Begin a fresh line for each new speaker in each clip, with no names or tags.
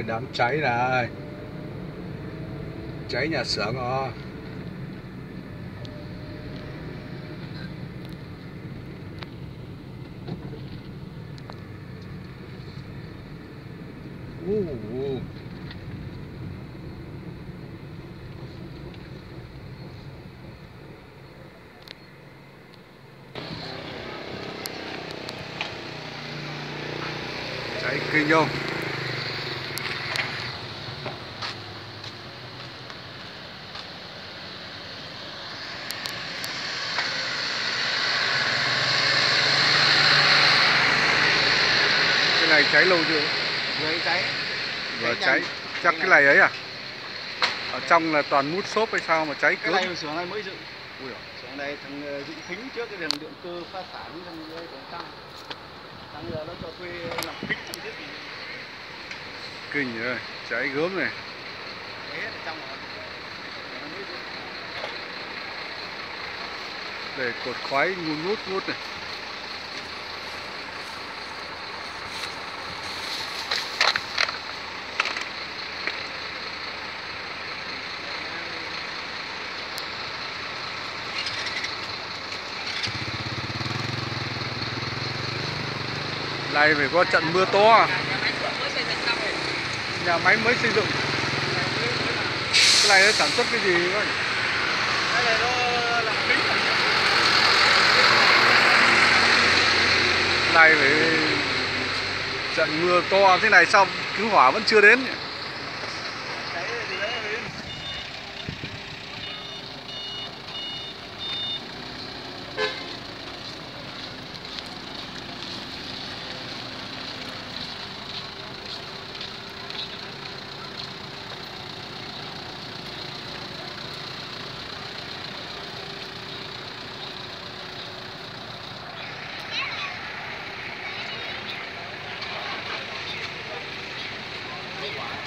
ơi đám cháy này cháy nhà xưởng à. rồi uh, cháy kinh không cái này cháy lâu chưa?
Người cháy.
Vừa
Cháy
chắc cái này ấy à? Ở trong là toàn mút xốp hay sao mà cháy
Cái
cớm
này xuống này mới dựng.
Ui.
Xuống này thằng ờ, Dũng Thính trước cái đường điện cơ phát sản thằng đây còn tăng Thằng giờ nó cho thuê làm kính trong thiết bị.
Kinh rồi cháy gớm này.
Thế ở trong rồi. Dựng.
để cột khói ngun ngút ngút này này phải có trận mưa to à? nhà máy mới xây dựng cái này nó sản xuất cái gì các anh?
Cái này nó làm kính
này phải trận mưa to thế này sao cứu hỏa vẫn chưa đến nhỉ?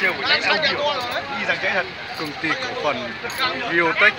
chiều của cháy xong nhiều đi rằng cháy thật
công ty cổ phần Biotech